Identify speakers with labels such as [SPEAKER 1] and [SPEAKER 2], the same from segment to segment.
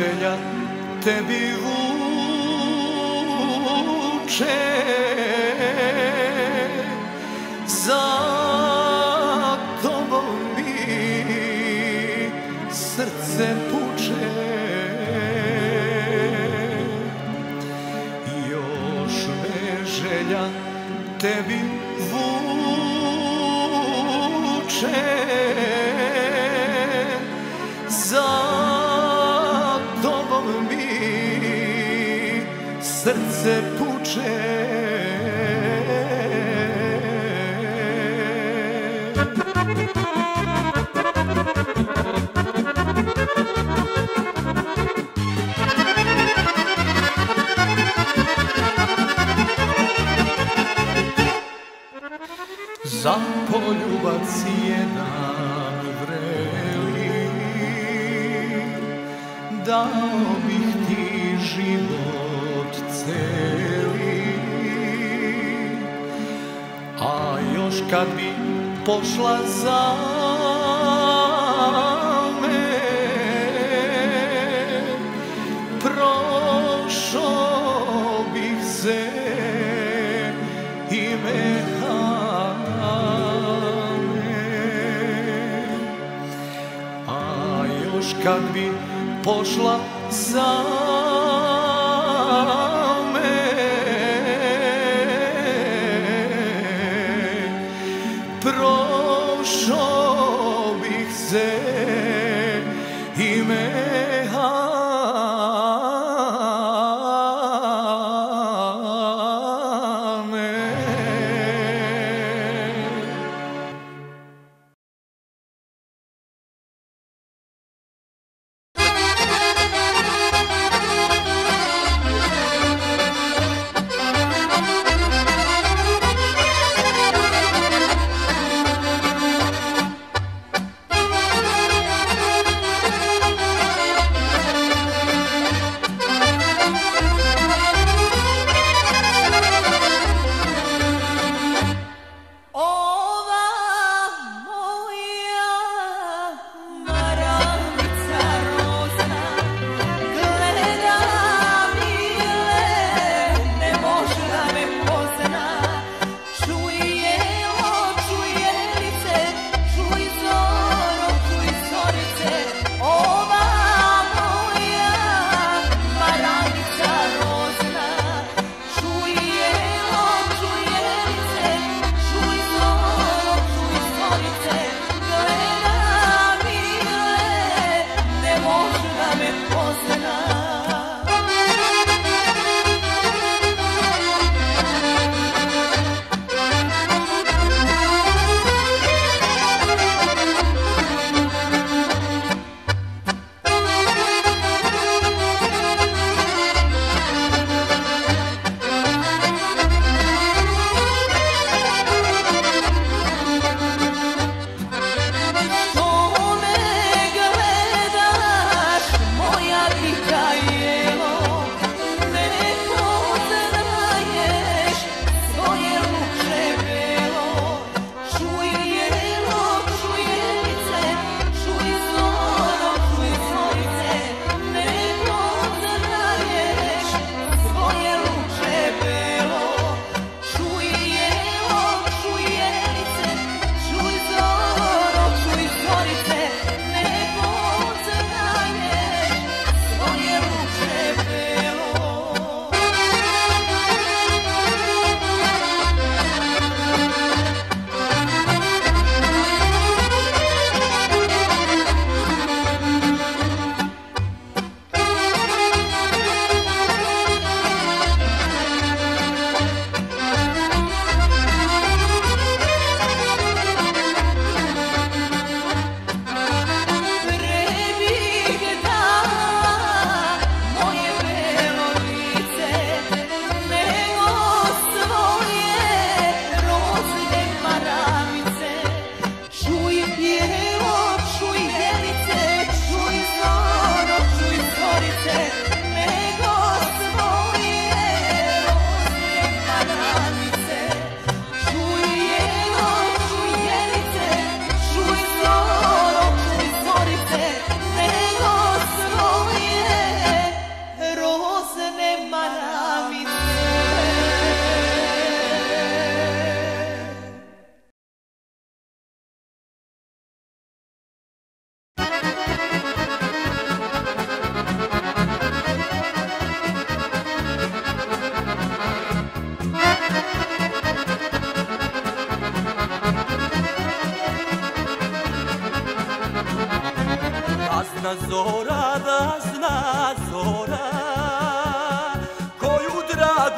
[SPEAKER 1] 주의 양 Za poljubac jedan vreli da bih ti život celi. A još kad bi pošla za me. Prošao bih se i mehane. A još kad bi pošla za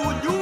[SPEAKER 2] you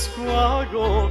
[SPEAKER 2] vojsku ago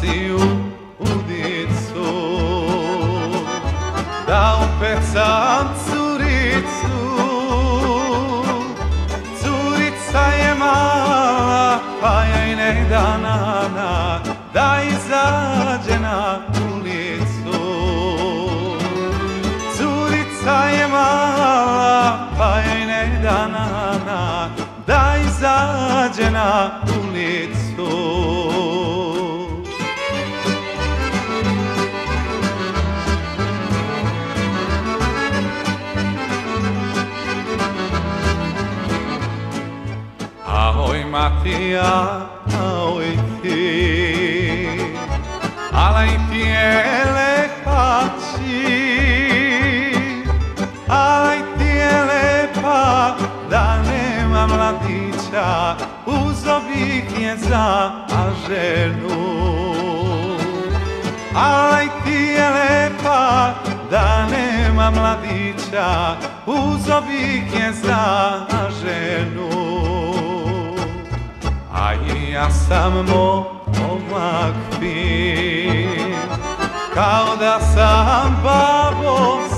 [SPEAKER 3] zabaciju udicu Da upecam curicu. Curica je mala pa joj ne da nana Da izađe na ulicu. Curica je mala pa joj ne da nana Da izađe na ulicu Ahoj Matija, ahoj ti Alaj ti je lepači Alaj ti je lepa da nema mladića Uzo bih je za ženu. Alaj ti je lepa da nema mladića Uzo bih je za ženu i ja sam momak fin Kao da sam babo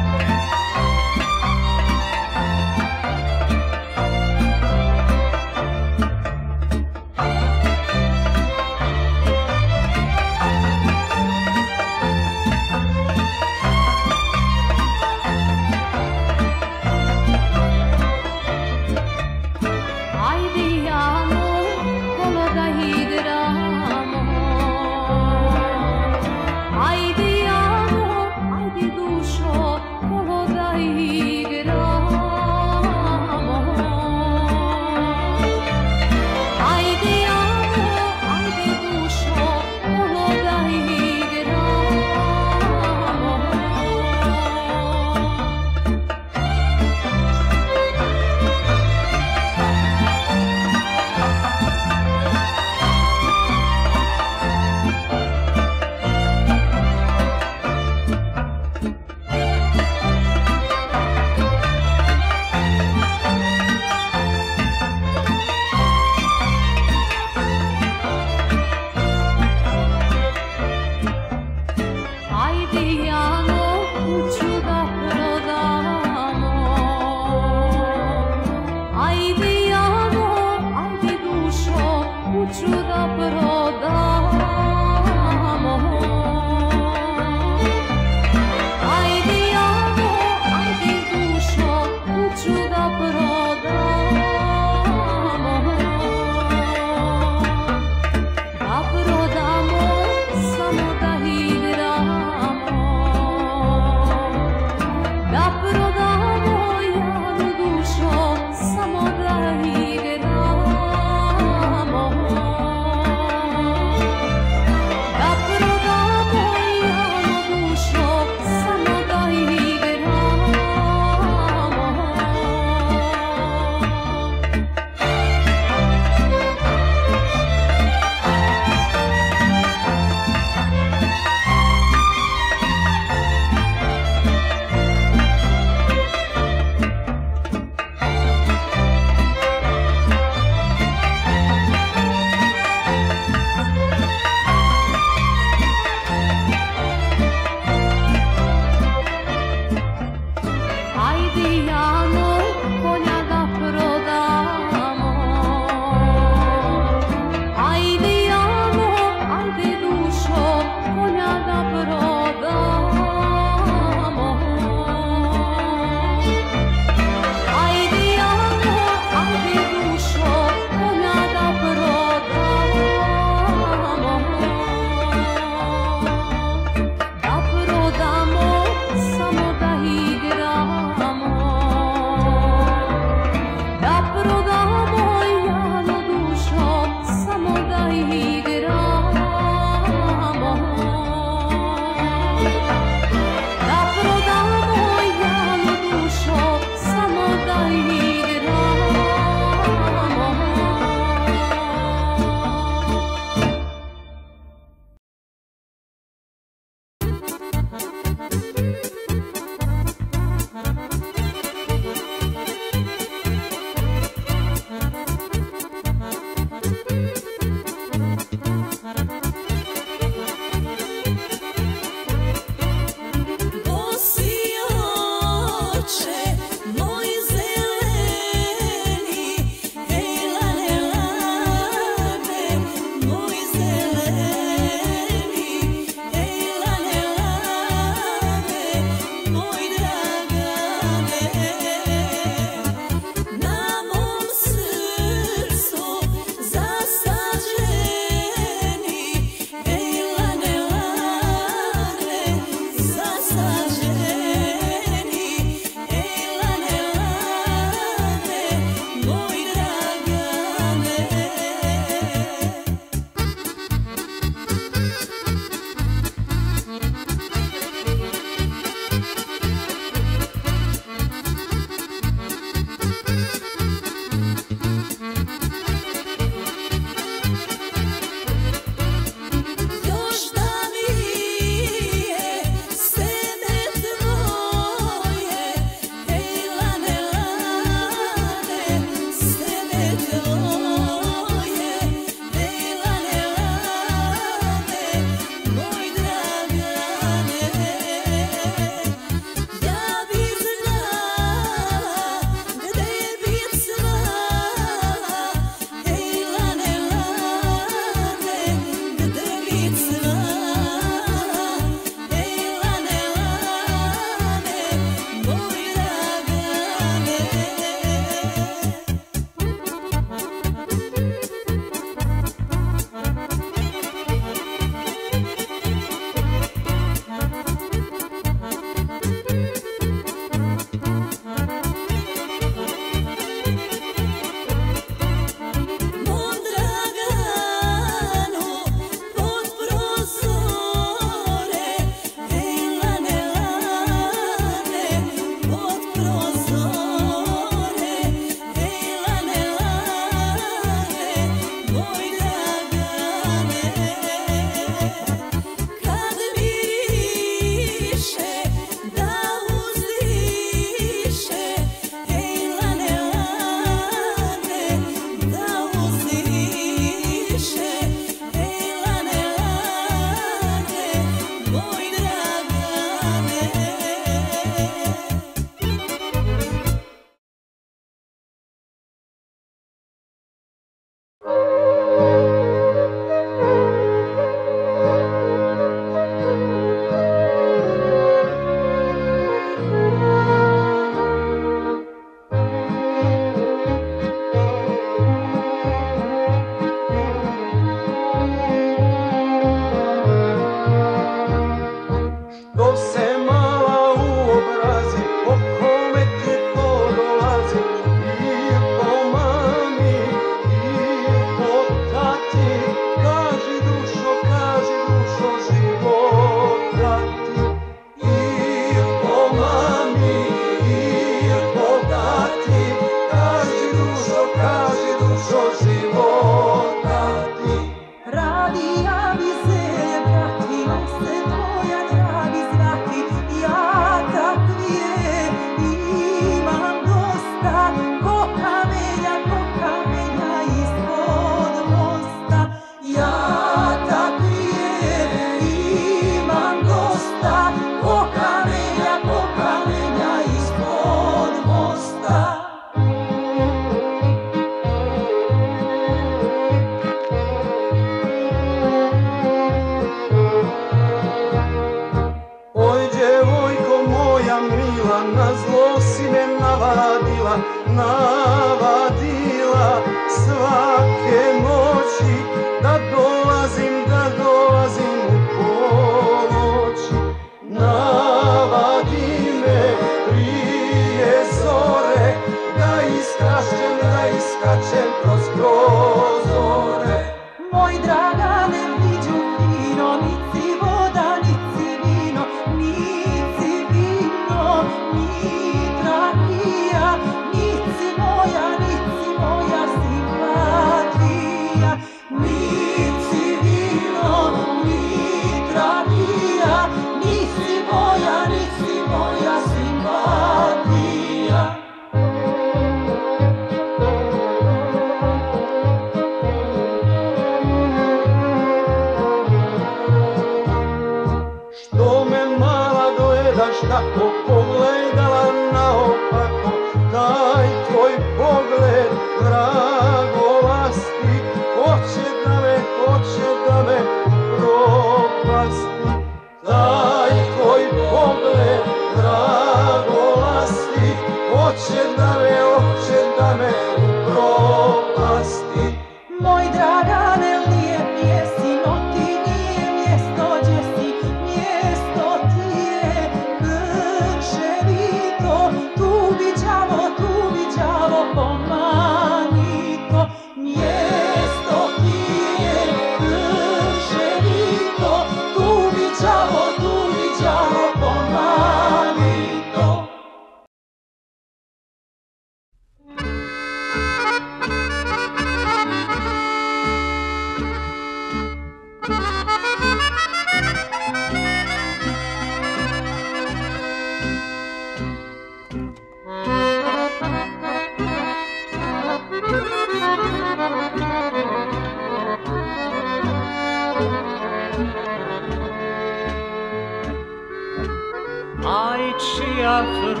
[SPEAKER 2] Ajt šiafrua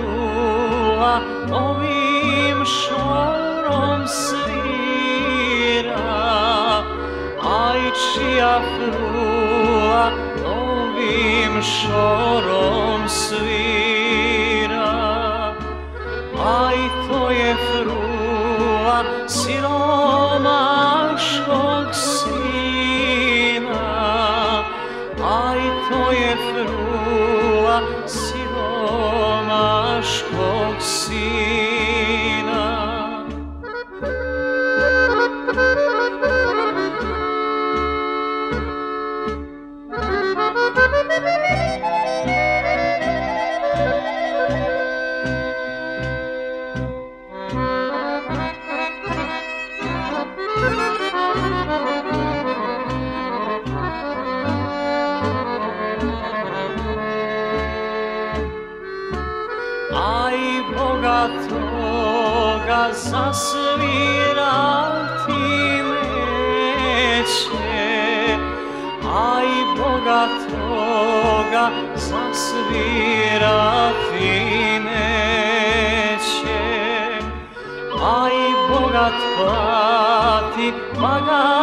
[SPEAKER 2] ovim šorom svira Ajt šiafrua ovim šorom svira
[SPEAKER 4] Saga.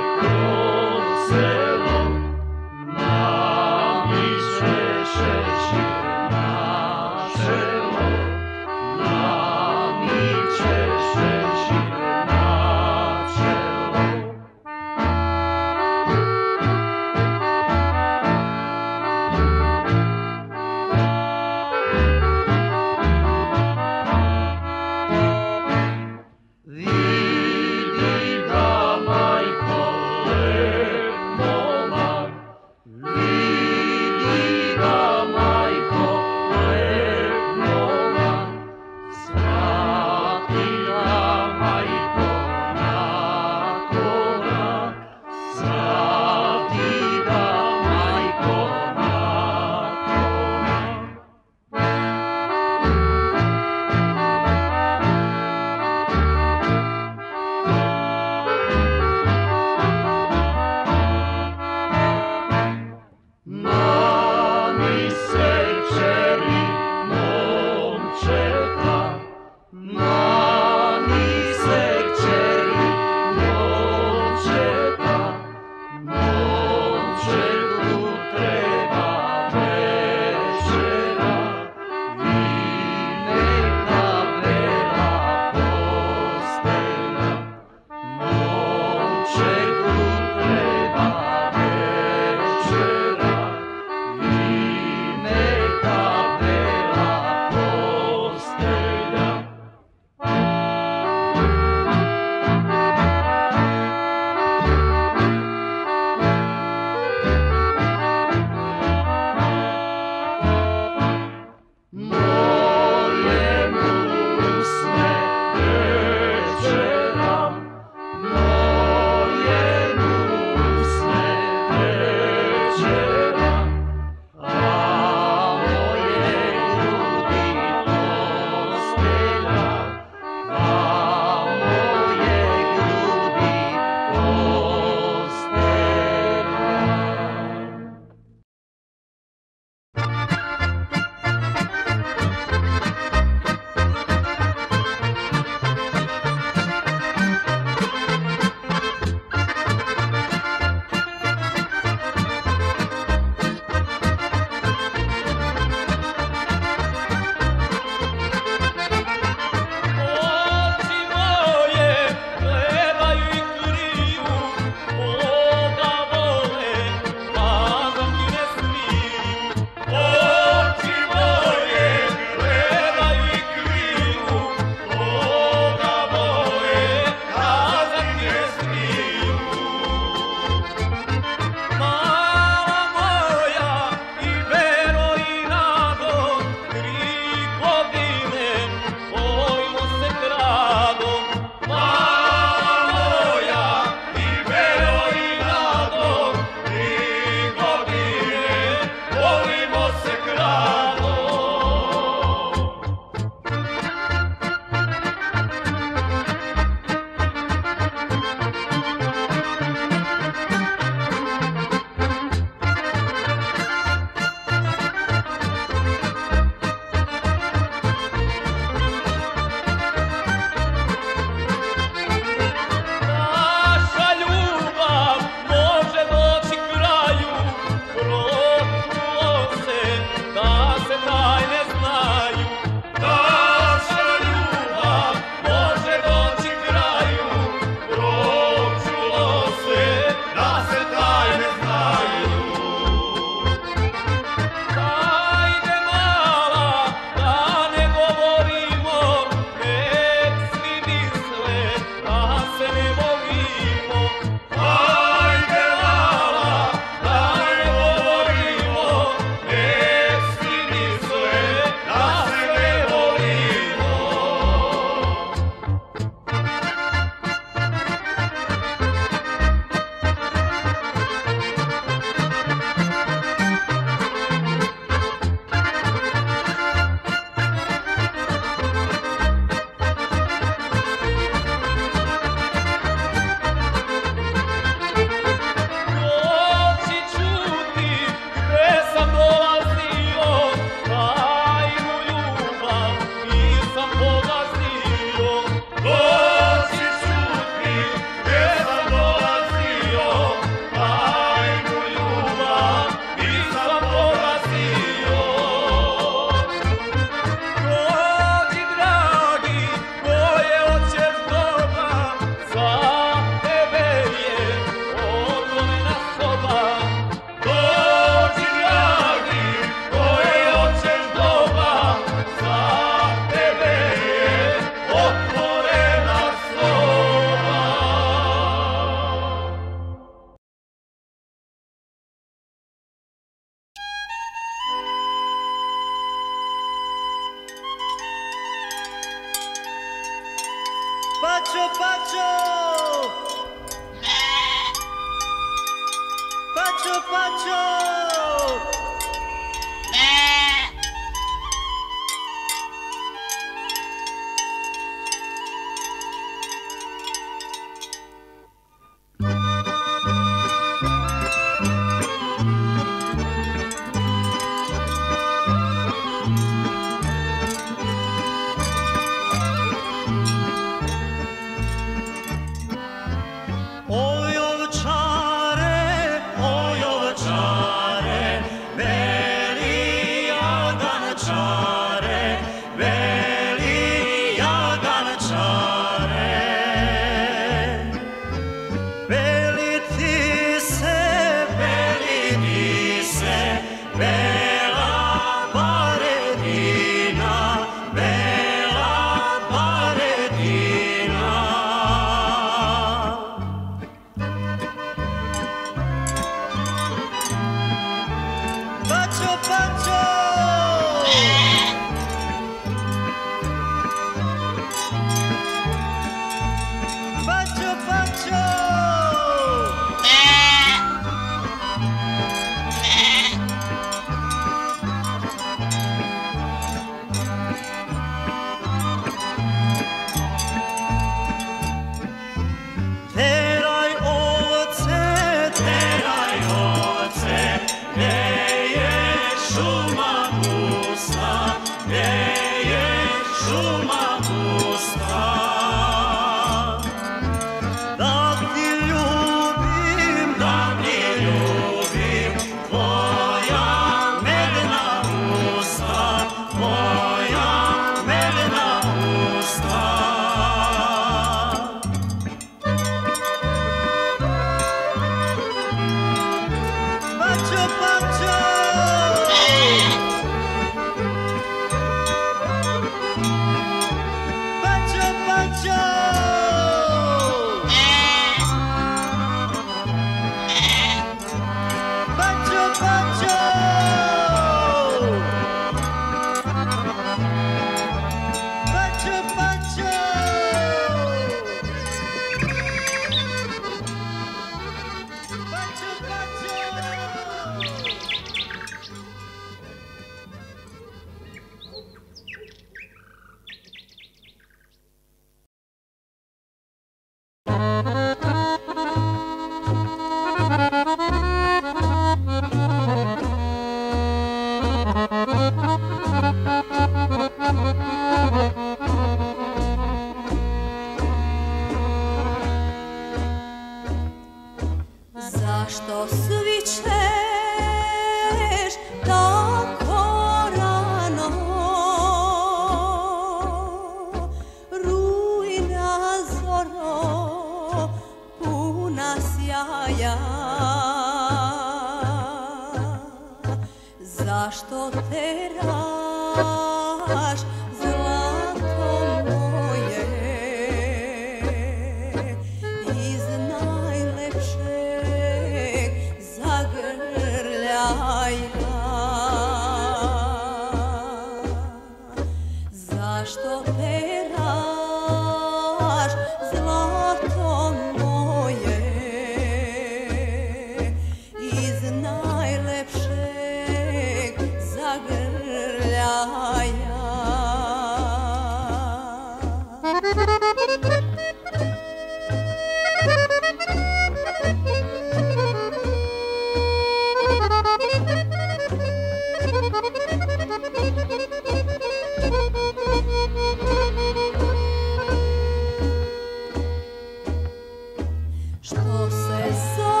[SPEAKER 4] Što se zoro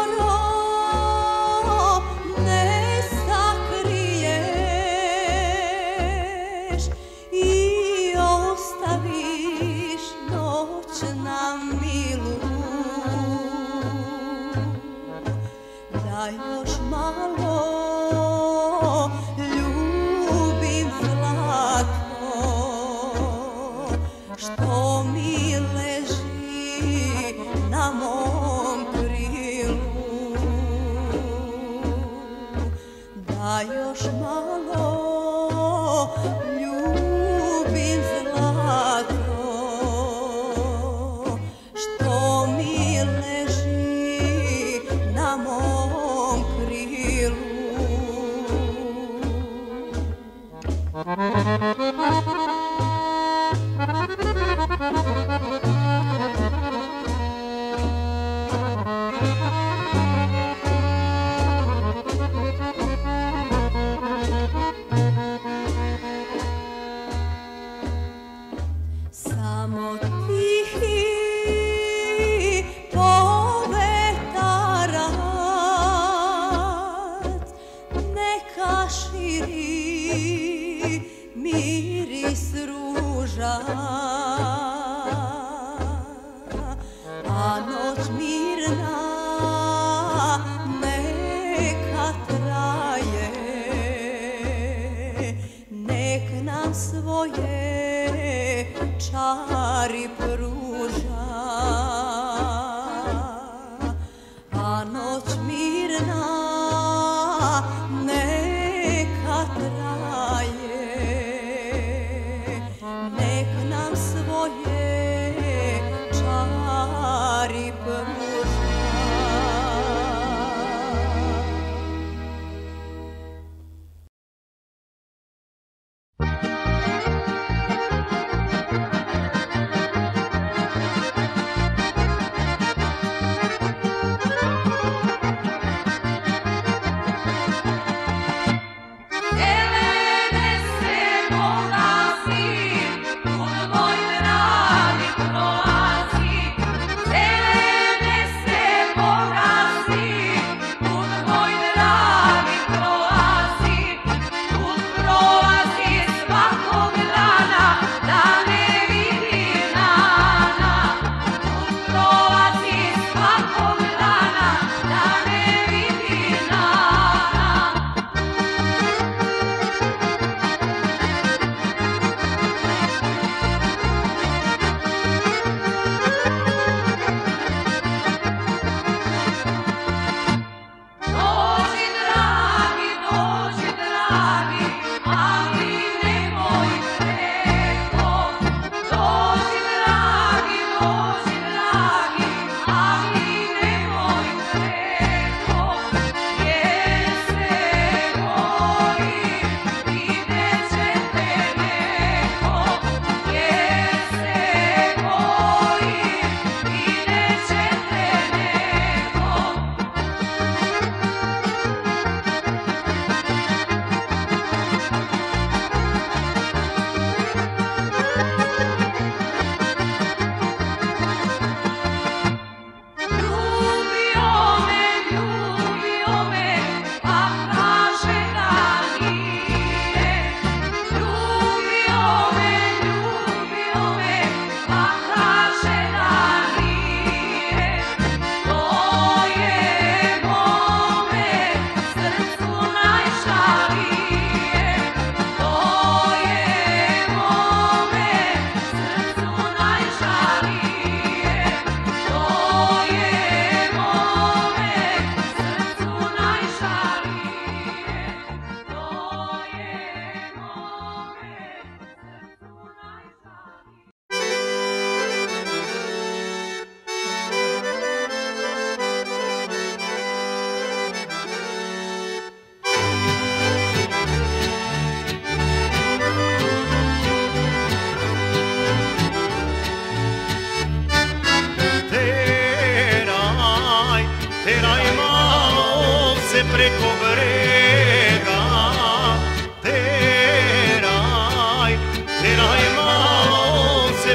[SPEAKER 1] svoje čari pruža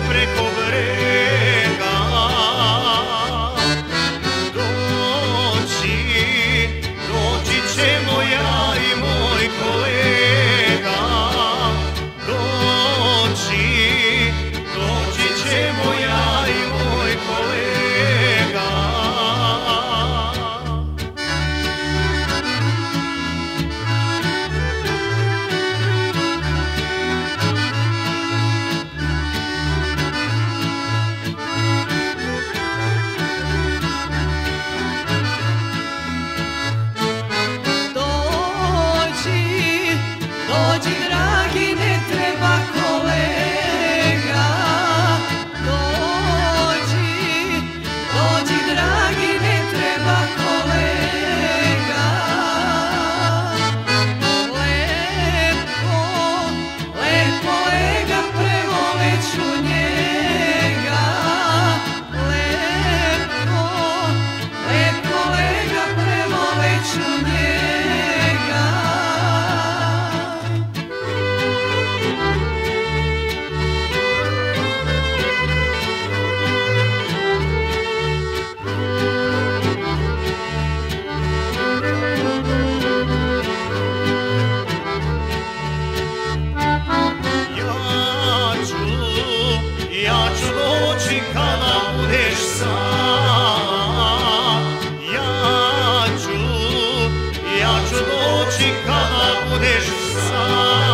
[SPEAKER 4] malo se ajudou-te
[SPEAKER 1] cada budejo sal.